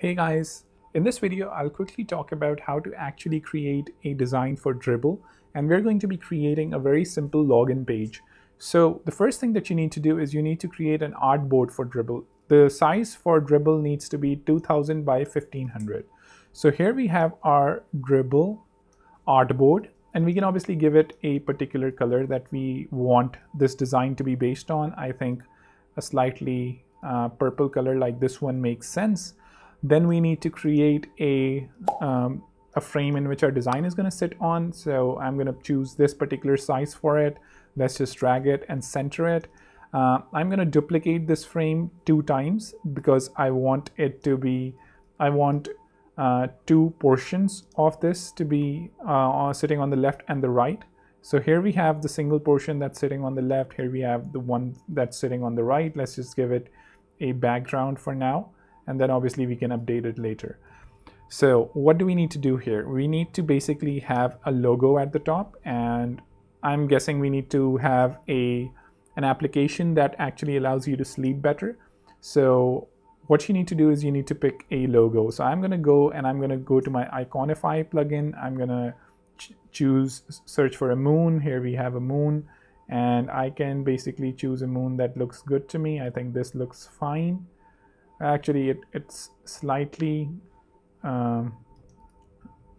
Hey guys, in this video I'll quickly talk about how to actually create a design for Dribbble and we're going to be creating a very simple login page. So the first thing that you need to do is you need to create an artboard for Dribbble. The size for Dribbble needs to be 2000 by 1500. So here we have our Dribbble artboard and we can obviously give it a particular color that we want this design to be based on. I think a slightly uh, purple color like this one makes sense. Then we need to create a, um, a frame in which our design is going to sit on. So I'm going to choose this particular size for it. Let's just drag it and center it. Uh, I'm going to duplicate this frame two times because I want it to be, I want uh, two portions of this to be uh, sitting on the left and the right. So here we have the single portion that's sitting on the left. Here we have the one that's sitting on the right. Let's just give it a background for now and then obviously we can update it later. So what do we need to do here? We need to basically have a logo at the top and I'm guessing we need to have a an application that actually allows you to sleep better. So what you need to do is you need to pick a logo. So I'm going to go and I'm going to go to my Iconify plugin. I'm going to ch choose search for a moon. Here we have a moon and I can basically choose a moon that looks good to me. I think this looks fine. Actually, it, it's slightly, um,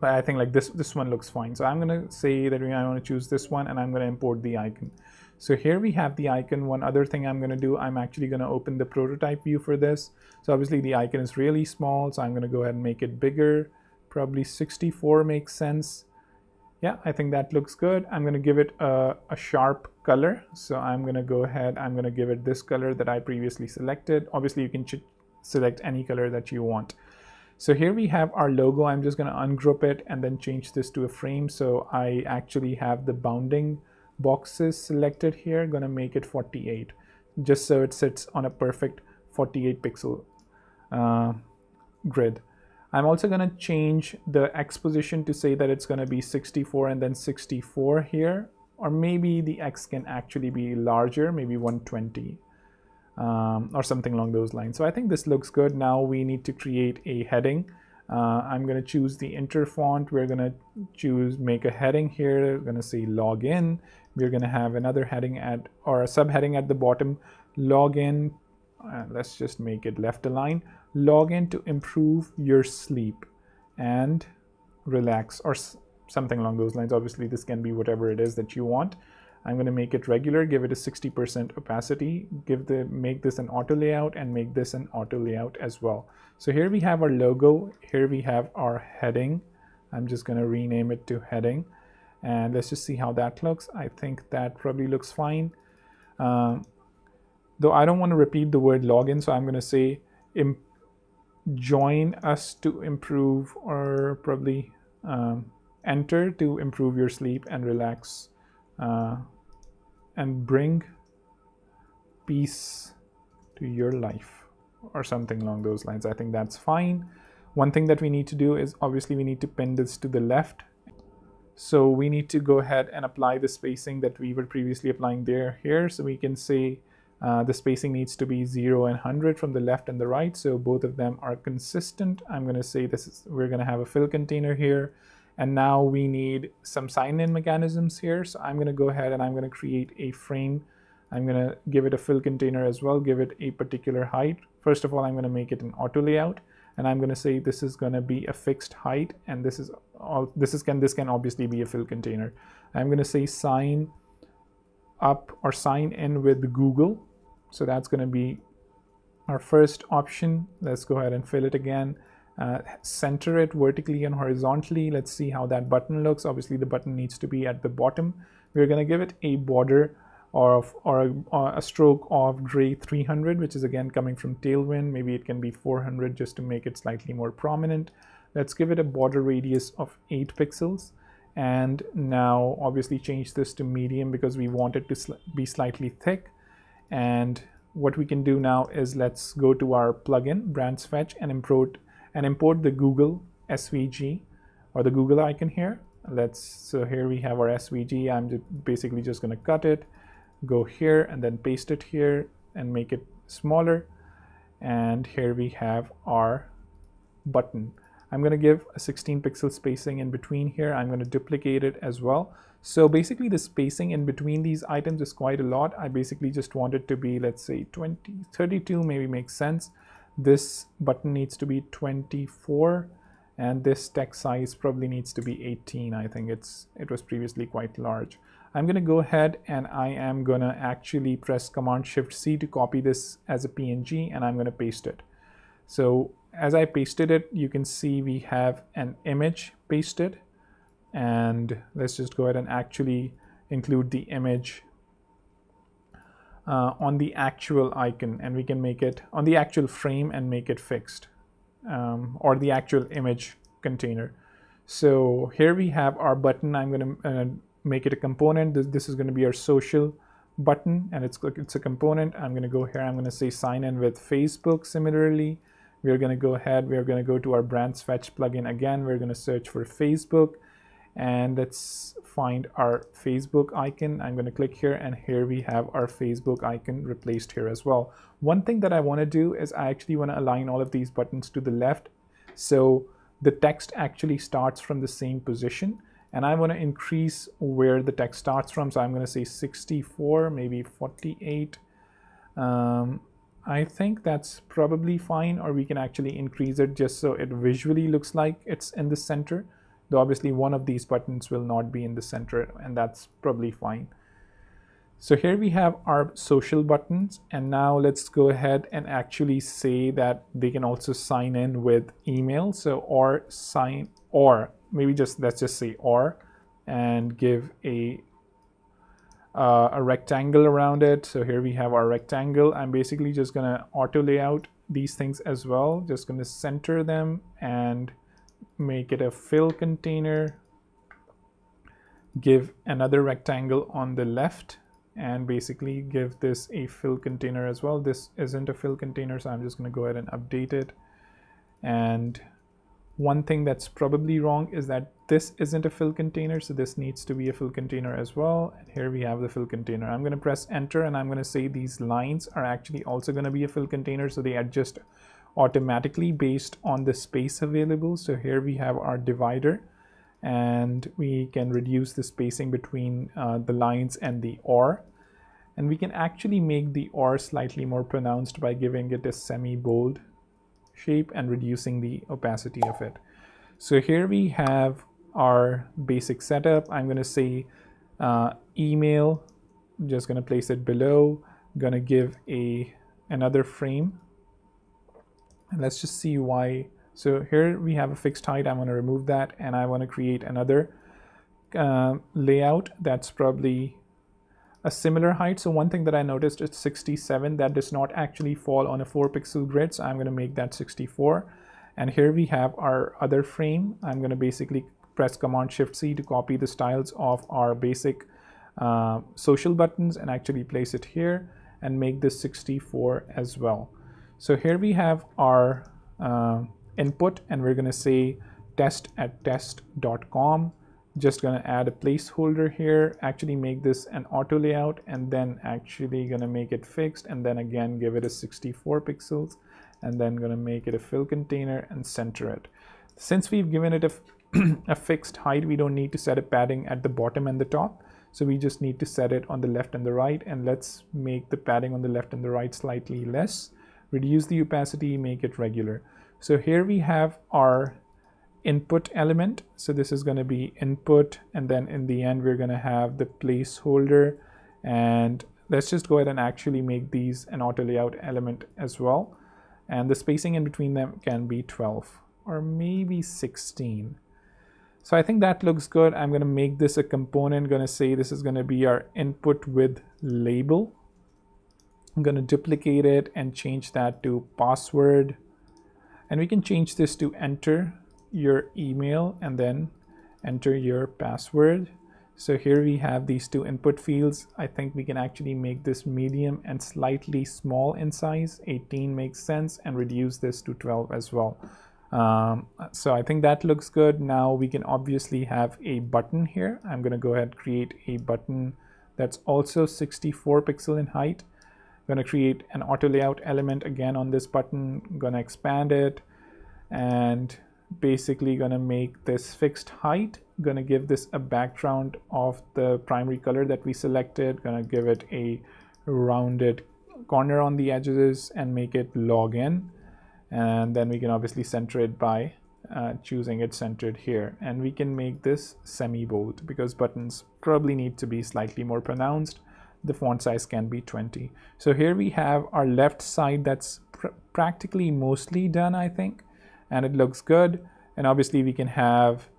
I think like this, this one looks fine. So I'm going to say that I want to choose this one and I'm going to import the icon. So here we have the icon. One other thing I'm going to do, I'm actually going to open the prototype view for this. So obviously the icon is really small. So I'm going to go ahead and make it bigger. Probably 64 makes sense yeah I think that looks good I'm gonna give it a, a, sharp color so I'm gonna go ahead I'm gonna give it this color that I previously selected obviously you can select any color that you want. So here we have our logo. I'm just gonna ungroup it and then change this to a frame. So I actually have the bounding boxes selected here. Gonna make it 48 just so it sits on a perfect 48 pixel uh, grid. I'm also going to change the X position to say that it's going to be 64 and then 64 here. Or maybe the X can actually be larger, maybe 120 um, or something along those lines. So I think this looks good. Now we need to create a heading. Uh, I'm going to choose the inter font. We're going to choose make a heading here. We're going to say login. We're going to have another heading at or a subheading at the bottom. Login. Uh, let's just make it left align Login to improve your sleep and relax or something along those lines. Obviously, this can be whatever it is that you want. I'm going to make it regular, give it a 60% opacity, give the make this an auto layout and make this an auto layout as well. So here we have our logo, here we have our heading. I'm just going to rename it to heading and let's just see how that looks. I think that probably looks fine. Um, though I don't want to repeat the word login, so I'm going to say join us to improve or probably um, enter to improve your sleep and relax uh, and bring peace to your life or something along those lines. I think that's fine. One thing that we need to do is obviously we need to pin this to the left. So we need to go ahead and apply the spacing that we were previously applying there here. So we can say uh, the spacing needs to be 0 and 100 from the left and the right, so both of them are consistent. I'm going to say this is we're going to have a fill container here, and now we need some sign-in mechanisms here. So I'm going to go ahead and I'm going to create a frame. I'm going to give it a fill container as well, give it a particular height. First of all, I'm going to make it an auto layout, and I'm going to say this is going to be a fixed height, and this is all. This is can this can obviously be a fill container. I'm going to say sign up or sign in with Google so that's going to be our first option. Let's go ahead and fill it again. Uh, center it vertically and horizontally. Let's see how that button looks. Obviously the button needs to be at the bottom. We're going to give it a border of, or a, or a stroke of gray 300, which is again coming from Tailwind. Maybe it can be 400 just to make it slightly more prominent. Let's give it a border radius of 8 pixels. And now obviously change this to medium because we want it to sl be slightly thick. And what we can do now is let's go to our plugin, Brands Fetch, and import and import the Google SVG or the Google icon here. Let's so here we have our SVG. I'm basically just going to cut it, go here, and then paste it here and make it smaller. And here we have our button. I'm going to give a 16 pixel spacing in between here. I'm going to duplicate it as well. So basically the spacing in between these items is quite a lot. I basically just want it to be, let's say 20, 32 maybe makes sense. This button needs to be 24 and this text size probably needs to be 18. I think it's it was previously quite large. I'm going to go ahead and I am going to actually press Command Shift C to copy this as a PNG and I'm going to paste it. So as I pasted it, you can see we have an image pasted and let's just go ahead and actually include the image uh, on the actual icon and we can make it on the actual frame and make it fixed um, or the actual image container. So here we have our button. I'm going to uh, make it a component. This, this is going to be our social button and it's, it's a component. I'm going to go here. I'm going to say sign in with Facebook similarly we're going to go ahead we're going to go to our brands fetch plugin again we're going to search for facebook and let's find our facebook icon. I'm going to click here and here we have our facebook icon replaced here as well. One thing that i want to do is i actually want to align all of these buttons to the left. So the text actually starts from the same position and I want to increase where the text starts from. So I'm going to say 64 maybe 48 um, I think that's probably fine or we can actually increase it just so it visually looks like it's in the center though obviously one of these buttons will not be in the center and that's probably fine. So here we have our social buttons and now let's go ahead and actually say that they can also sign in with email. So or sign or maybe just let's just say or and give a uh, a rectangle around it. So here we have our rectangle. I'm basically just to auto layout these things as well. Just to center them and make it a fill container. Give another rectangle on the left and basically give this a fill container as well. This isn't a fill container, so I'm just going to go ahead and update it. And one thing that's probably wrong is that this isn't a fill container, so this needs to be a fill container as well. And here we have the fill container. I'm going to press enter and I'm going to say these lines are actually also going to be a fill container, so they adjust automatically based on the space available. So here we have our divider and we can reduce the spacing between uh, the lines and the OR. And we can actually make the OR slightly more pronounced by giving it a semi-bold shape and reducing the opacity of it. So here we have our basic setup. I'm going to say uh, email, I'm just going to place it below, I'm going to give a another frame. And let's just see why. So here we have a fixed height. I'm going to remove that and I want to create another uh, layout that's probably a similar height. So one thing that I noticed is 67 that does not actually fall on a 4 pixel grid. So I'm going to make that 64. And here we have our other frame. I'm going to basically press Command Shift C to copy the styles of our basic uh, social buttons and actually place it here and make this 64 as well. So here we have our uh, input and we're going to say test at test.com just gonna add a placeholder here actually make this an auto layout and then actually gonna make it fixed and then again give it a 64 pixels and then gonna make it a fill container and center it. Since we've given it a, a fixed height we don't need to set a padding at the bottom and the top. So we just need to set it on the left and the right and let's make the padding on the left and the right slightly less reduce the opacity make it regular so here we have our input element. So this is going to be input and then in the end we're going to have the placeholder and let's just go ahead and actually make these an auto layout element as well. And the spacing in between them can be 12 or maybe 16. So I think that looks good. I'm going to make this a component, going to say this is going to be our input with label. I'm going to duplicate it and change that to password. And we can change this to enter your email and then enter your password. So here we have these two input fields. I think we can actually make this medium and slightly small in size. 18 makes sense and reduce this to 12 as well. Um, so I think that looks good. Now we can obviously have a button here. I'm going to go ahead create a button that's also 64 pixel in height. To create an auto layout element again on this button. To expand it and basically gonna make this fixed height gonna give this a background of the primary color that we selected gonna give it a rounded corner on the edges and make it log in and then we can obviously center it by uh, choosing it centered here and we can make this semi bold because buttons probably need to be slightly more pronounced the font size can be 20 so here we have our left side that's pr practically mostly done I think and it looks good. And obviously we can have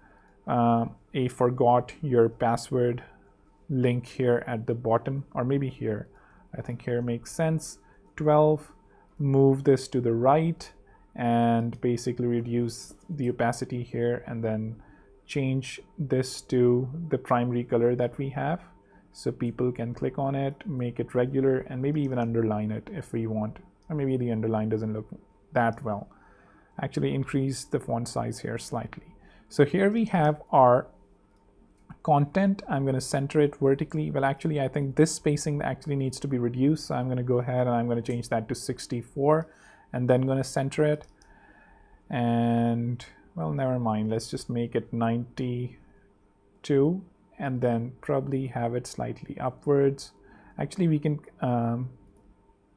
uh, a forgot your password link here at the bottom or maybe here. I think here makes sense. 12 move this to the right and basically reduce the opacity here and then change this to the primary color that we have so people can click on it make it regular and maybe even underline it if we want. Or maybe the underline doesn't look that well. Actually increase the font size here slightly. So here we have our content. I'm going to center it vertically. Well actually I think this spacing actually needs to be reduced. So I'm going to go ahead and I'm going to change that to 64 and then going to center it. And well never mind. Let's just make it 92 and then probably have it slightly upwards. Actually we can um,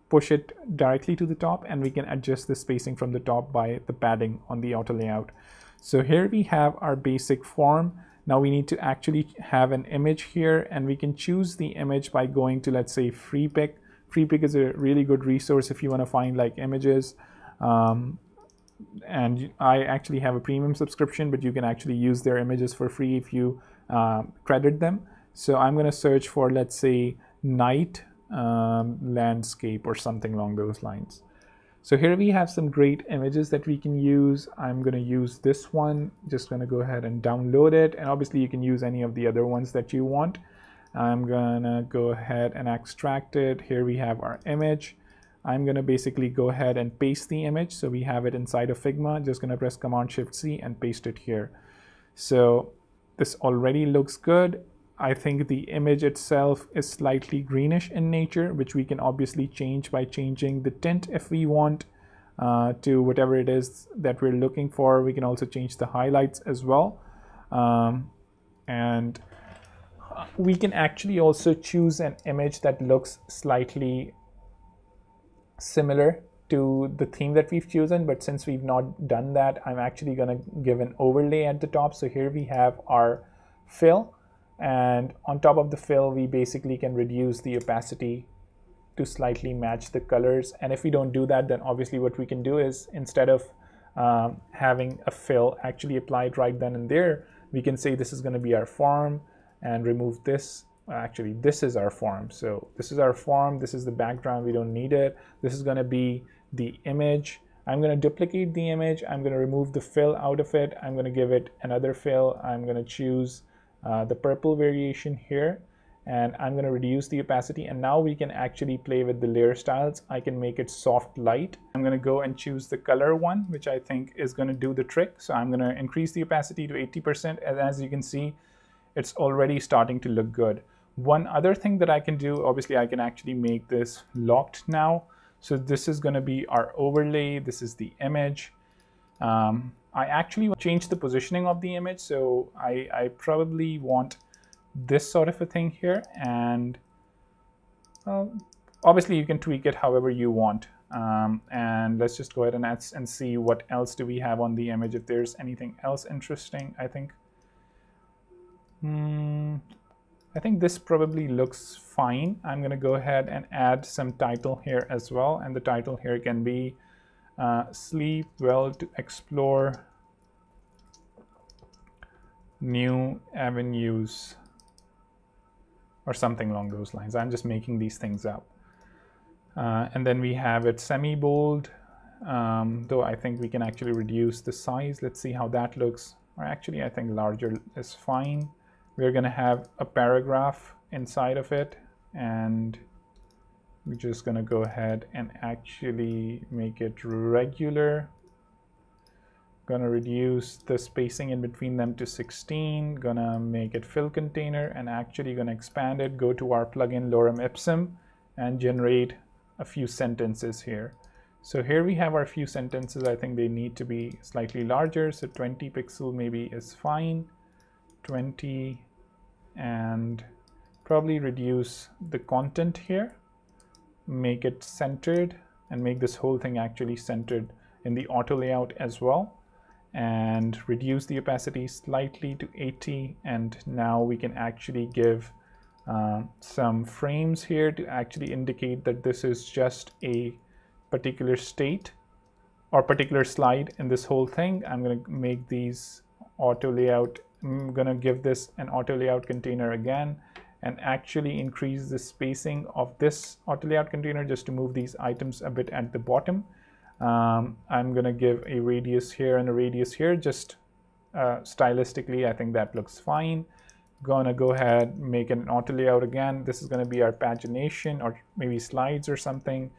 push it directly to the top and we can adjust the spacing from the top by the padding on the auto layout. So here we have our basic form. Now we need to actually have an image here and we can choose the image by going to let's say Freepik Freepik is a really good resource if you want to find like images. Um, and I actually have a premium subscription but you can actually use their images for free if you uh, credit them. So I'm going to search for let's say night um, landscape or something along those lines. So here we have some great images that we can use. I'm going to use this one. Just going to go ahead and download it. And obviously you can use any of the other ones that you want. I'm gonna go ahead and extract it. Here we have our image. I'm going to basically go ahead and paste the image. So we have it inside of Figma. Just going to press Command Shift C and paste it here. So this already looks good. I think the image itself is slightly greenish in nature, which we can obviously change by changing the tint if we want uh, to whatever it is that we're looking for. We can also change the highlights as well. Um, and we can actually also choose an image that looks slightly similar to the theme that we've chosen, but since we've not done that, I'm actually going to give an overlay at the top. So here we have our fill, and on top of the fill, we basically can reduce the opacity to slightly match the colors. And if we don't do that, then obviously what we can do is instead of um, having a fill actually applied right then and there, we can say this is going to be our form and remove this actually this is our form. So this is our form. This is the background. We don't need it. This is going to be the image. I'm going to duplicate the image. I'm going to remove the fill out of it. I'm going to give it another fill. I'm going to choose uh, the purple variation here and I'm going to reduce the opacity. And now we can actually play with the layer styles. I can make it soft light. I'm going to go and choose the color one which I think is going to do the trick. So I'm going to increase the opacity to 80% and as you can see it's already starting to look good one other thing that I can do, obviously I can actually make this locked now. So this is gonna be our overlay. This is the image. Um, I actually want change the positioning of the image. So I, I, probably want this sort of a thing here. And obviously you can tweak it however you want. Um, and let's just go ahead and, and see what else do we have on the image. If there's anything else interesting, I think. Hmm, I think this probably looks fine. I'm going to go ahead and add some title here as well. And the title here can be uh, Sleep Well to Explore New Avenues or something along those lines. I'm just making these things up. Uh, and then we have it semi-bold, um, though I think we can actually reduce the size. Let's see how that looks. Or actually, I think larger is fine we're going to have a paragraph inside of it and we're just going to go ahead and actually make it regular going to reduce the spacing in between them to 16 gonna make it fill container and actually going to expand it go to our plugin lorem ipsum and generate a few sentences here So here we have our few sentences. I think they need to be slightly larger. So 20 pixel maybe is fine. 20 and probably reduce the content here, make it centered and make this whole thing actually centered in the auto layout as well and reduce the opacity slightly to 80 and now we can actually give uh, some frames here to actually indicate that this is just a particular state or particular slide in this whole thing. I'm going to make these auto layout. I'm going to give this an auto layout container again and actually increase the spacing of this auto layout container just to move these items a bit at the bottom. Um, I'm going to give a radius here and a radius here just uh, stylistically. I think that looks fine. Gonna go ahead make an auto layout again. This is going to be our pagination or maybe slides or something.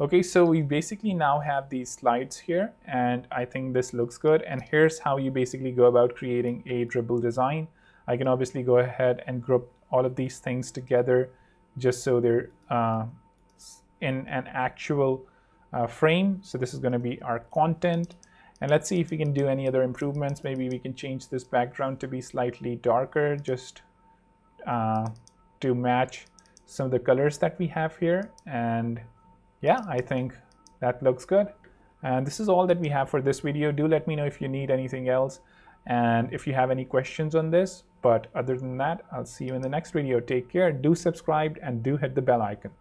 Okay, so we basically now have these slides here and I think this looks good. And here's how you basically go about creating a Dribbble design. I can obviously go ahead and group all of these things together just so they're uh, in an actual uh, frame. So this is going to be our content. And let's see if we can do any other improvements. Maybe we can change this background to be slightly darker just uh, to match some of the colors that we have here. And yeah, I think that looks good. And this is all that we have for this video. Do let me know if you need anything else and if you have any questions on this. But other than that, I'll see you in the next video. Take care, do subscribe, and do hit the bell icon.